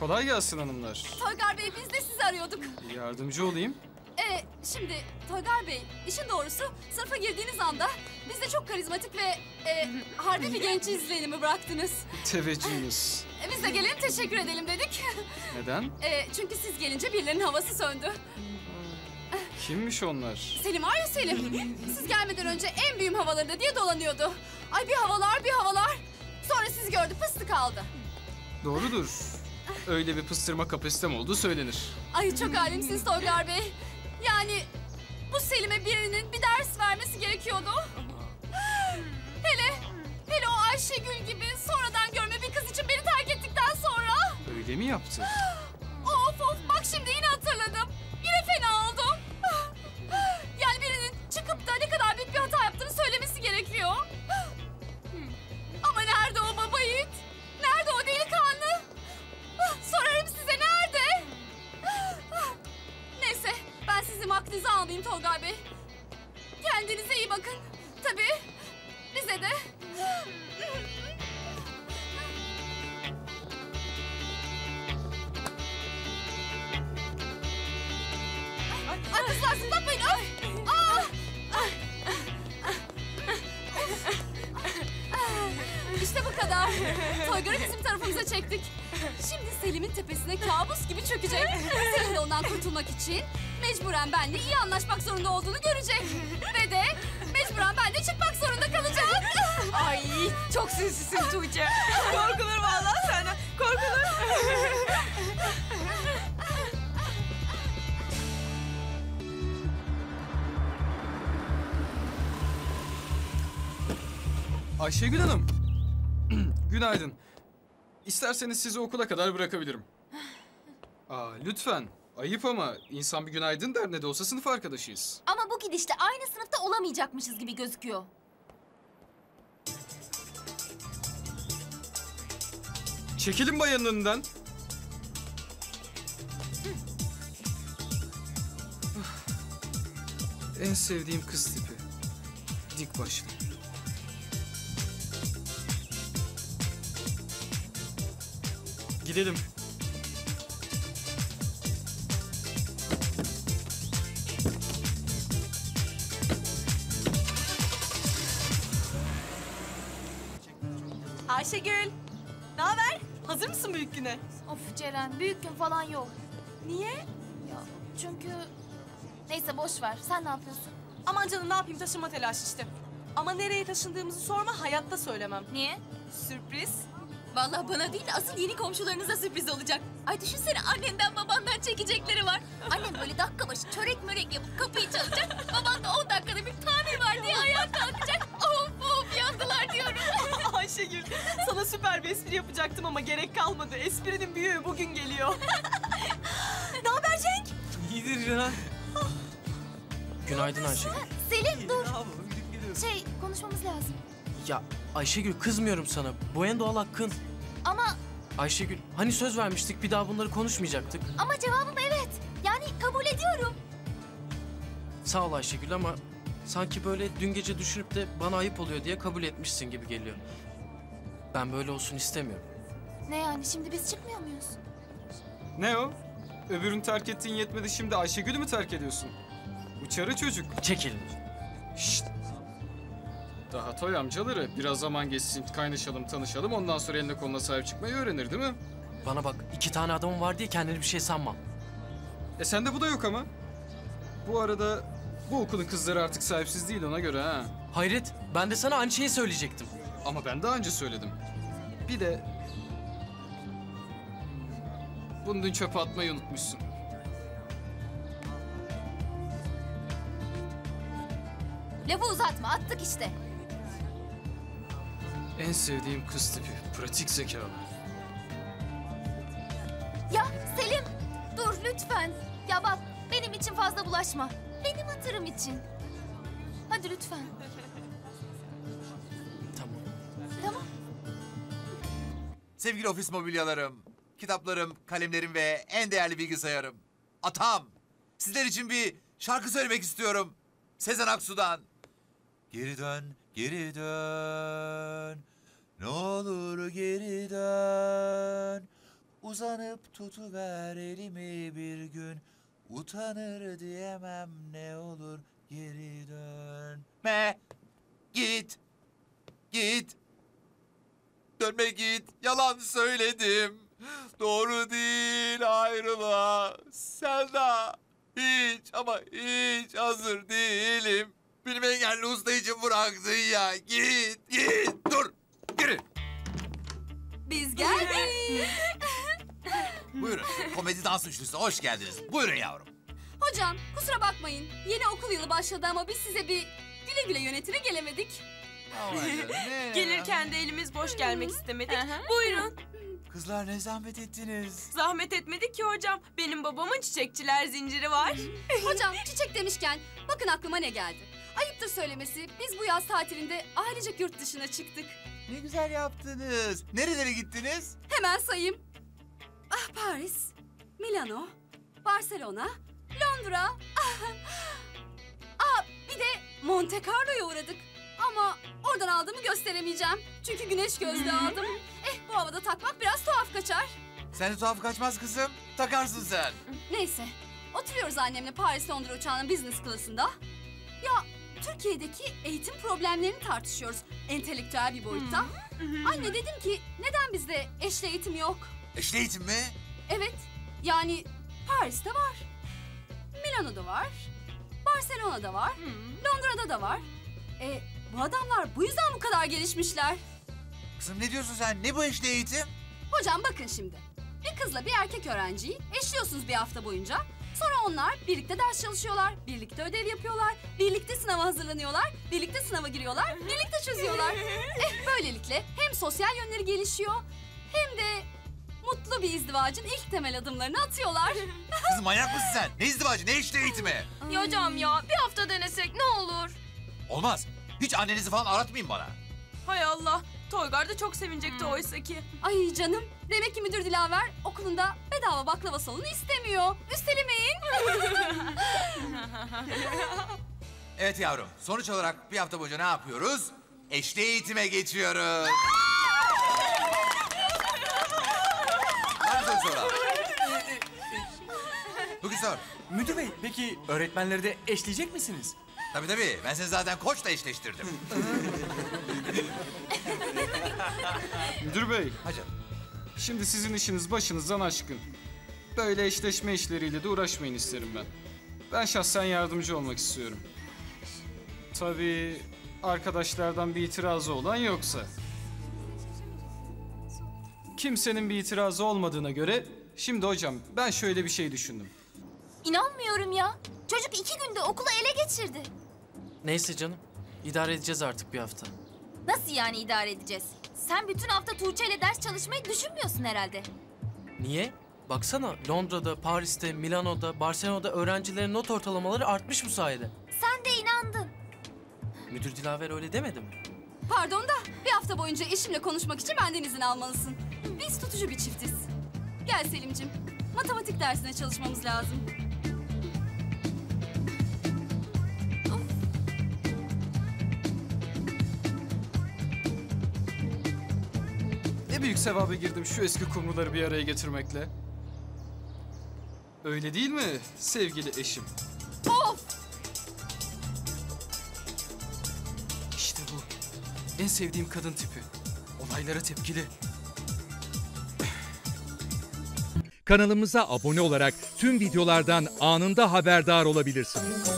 Kolay gelsin hanımlar. Toygar Bey biz de sizi arıyorduk. Yardımcı olayım. Ee, şimdi Toygar Bey işin doğrusu sınıfa girdiğiniz anda bizde çok karizmatik ve e, harbi bir genç izlenimi bıraktınız. Teveccühünüz. E, biz de gelelim teşekkür edelim dedik. Neden? E, çünkü siz gelince birilerinin havası söndü. Kimmiş onlar? Selim var ya Selim. Siz gelmeden önce en büyüm havalarında diye dolanıyordu. Ay bir havalar bir havalar. Sonra sizi gördü fıstık aldı. Doğrudur. Öyle bir pıstırma kapasitem olduğu söylenir. Ay çok alemsiniz Toygar Bey. Yani bu Selim'e birinin bir ders vermesi gerekiyordu. Hele, hele o Ayşegül gibi sonradan görme bir kız için beni terk ettikten sonra. Öyle mi yaptı? Of of bak şimdi yine maklize almayayım Tolga Bey. Kendinize iyi bakın. Tabii bize de. Ay kızlar zıplatmayın. Ay. İşte bu kadar. Toygar'ı bizim tarafımıza çektik. Şimdi Selim'in tepesine kabus gibi çökecek. Selim de ondan kurtulmak için mecburen benimle iyi anlaşmak zorunda olduğunu görecek. Ve de mecburen ben de çıkmak zorunda kalacak. Ay çok sinsisin Tuğçe. Korkulur vallahi senden. Korkulur. Ayşegül Hanım. Günaydın. İsterseniz sizi okula kadar bırakabilirim. Aa, lütfen. Ayıp ama insan bir günaydın der ne de olsa sınıf arkadaşıyız. Ama bu gidişte aynı sınıfta olamayacakmışız gibi gözüküyor. Çekilin bayanın önünden. En sevdiğim kız tipi. Dik başlı. Gidelim. Ayşegül. Ne haber? Hazır mısın büyük güne? Of Ceren büyük gün falan yok. Niye? Ya çünkü... Neyse boş ver. Sen ne yapıyorsun? Aman canım ne yapayım taşınma telaşı işte. Ama nereye taşındığımızı sorma hayatta söylemem. Niye? Sürpriz. Vallahi bana değil asıl yeni komşularınıza sürpriz olacak. Ay düşünsene annenden babandan çekecekleri var. Annem böyle dakika başı çörek mörek yapıp kapıyı çalacak. Baban da 10 dakikada bir tamir var diye ayağa Ayşegül sana süper bir espri yapacaktım ama gerek kalmadı. Esprinin büyüğü bugün geliyor. ne haber Cenk? İyidir Ceren. Günaydın Ayşegül. Selim dur. Şey konuşmamız lazım. Ya Ayşegül kızmıyorum sana. Bu en doğal hakkın. Ama Ayşegül hani söz vermiştik bir daha bunları konuşmayacaktık. ama cevabım evet. Yani kabul ediyorum. Sağ ol Ayşegül ama sanki böyle dün gece düşünüp de bana ayıp oluyor diye kabul etmişsin gibi geliyor. Ben böyle olsun istemiyorum. Ne yani şimdi biz çıkmıyor muyuz? Ne o? Öbürünü terk ettiğin yetmedi şimdi Ayşegül'ü mü terk ediyorsun? Uçarı çocuk. Çek elini. Şşt. Daha toy amcaları biraz zaman geçsin, kaynaşalım, tanışalım. Ondan sonra eline koluna sahip çıkmayı öğrenir değil mi? Bana bak iki tane adamım var diye kendini bir şey sanma. E sende bu da yok ama. Bu arada bu okulun kızları artık sahipsiz değil ona göre ha. Hayret ben de sana aynı şeyi söyleyecektim. Ama ben daha önce söyledim. Bir de... Bunu dün çöpe atmayı unutmuşsun. Lafı uzatma attık işte. En sevdiğim kız tipi. Pratik zekalı. Ya Selim dur lütfen. Ya bak benim için fazla bulaşma. Benim hatırım için. Hadi lütfen. Sevgili ofis mobilyalarım, kitaplarım, kalemlerim ve en değerli bilgisayarım. Atam, sizler için bir şarkı söylemek istiyorum. Sezen Aksu'dan. Geri dön, geri dön. Ne olur geri dön. Uzanıp tutuver elimi bir gün. Utanır diyemem ne olur geri dönme. Git. Git. Dönme git. Yalan söyledim. Doğru değil ayrılığa. Selda. Hiç ama hiç hazır değilim. Benim engelli usta için bıraktın ya. Git, git. Dur. Geri. Biz geldik. Buyurun. Komedi dans üçlüsü hoş geldiniz. Buyurun yavrum. Hocam kusura bakmayın. Yeni okul yılı başladı ama biz size bir güle güle yönetine gelemedik. Gelirken de elimiz boş gelmek istemedik. Buyurun. Kızlar ne zahmet ettiniz. Zahmet etmedik ki hocam. Benim babamın çiçekçiler zinciri var. Hocam çiçek demişken bakın aklıma ne geldi. Ayıptır söylemesi biz bu yaz tatilinde ailecek yurt dışına çıktık. Ne güzel yaptınız. Nerelere gittiniz? Hemen sayayım. Ah Paris, Milano, Barcelona, Londra. Ah, bir de Monte Carlo'ya uğradık. Ama oradan aldığımı gösteremeyeceğim. Çünkü güneş gözlüğü aldım. Eh bu havada takmak biraz tuhaf kaçar. Sen de tuhaf kaçmaz kızım. Takarsın sen. Neyse. Oturuyoruz annemle Paris Londra uçağının business class'ında. Ya Türkiye'deki eğitim problemlerini tartışıyoruz. Entelektüel bir boyutta. Anne dedim ki neden bizde eşli eğitim yok? Eşli eğitim mi? Evet. Yani Paris'te var. Milano'da var. Barcelona'da var. Londra'da da var. E bu adamlar bu yüzden bu kadar gelişmişler. Kızım ne diyorsun sen? Ne bu eşli eğitim? Hocam bakın şimdi. Bir kızla bir erkek öğrenciyi eşliyorsunuz bir hafta boyunca. Sonra onlar birlikte ders çalışıyorlar, birlikte ödev yapıyorlar, birlikte sınava hazırlanıyorlar, birlikte sınava giriyorlar, birlikte çözüyorlar. eh böylelikle hem sosyal yönleri gelişiyor hem de mutlu bir izdivacın ilk temel adımlarını atıyorlar. Kızım manyak mısın sen? Ne izdivacı, ne eşli eğitimi? Ya hocam ya bir hafta denesek ne olur? Olmaz. Hiç annenizi falan aratmayın bana. Hay Allah. Toygar da çok sevinecekti oysa ki. Ay canım, demek ki müdür Dilaver okulunda bedava baklava salonu istemiyor. Üstelemeyin. Evet yavrum. Sonuç olarak bir hafta boyunca ne yapıyoruz? Eşli eğitime geçiyoruz. Soru soran? Bugün sor. Müdür bey peki öğretmenleri de eşleyecek misiniz? Tabii tabii. Ben seni zaten koçla eşleştirdim. Müdür bey, Hacı. şimdi sizin işiniz başınızdan aşkın. Böyle eşleşme işleriyle de uğraşmayın isterim ben. Ben şahsen yardımcı olmak istiyorum. Tabii arkadaşlardan bir itirazı olan yoksa. Kimsenin bir itirazı olmadığına göre şimdi hocam ben şöyle bir şey düşündüm. İnanmıyorum ya. Çocuk iki günde okulu ele geçirdi. Neyse canım. idare edeceğiz artık bir hafta. Nasıl yani idare edeceğiz? Sen bütün hafta Tuğçe ile ders çalışmayı düşünmüyorsun herhalde. Niye? Baksana Londra'da, Paris'te, Milano'da, Barcelona'da öğrencilerin not ortalamaları artmış bu sayede. Sen de inandın. Müdür Dilaver öyle demedi mi? Pardon da bir hafta boyunca eşimle konuşmak için benden izin almalısın. Biz tutucu bir çiftiz. Gel Selim'cim. Matematik dersine çalışmamız lazım. Büyük sevaba girdim şu eski kumruları bir araya getirmekle. Öyle değil mi sevgili eşim? Of! İşte bu. En sevdiğim kadın tipi. Olaylara tepkili. Kanalımıza abone olarak tüm videolardan anında haberdar olabilirsiniz.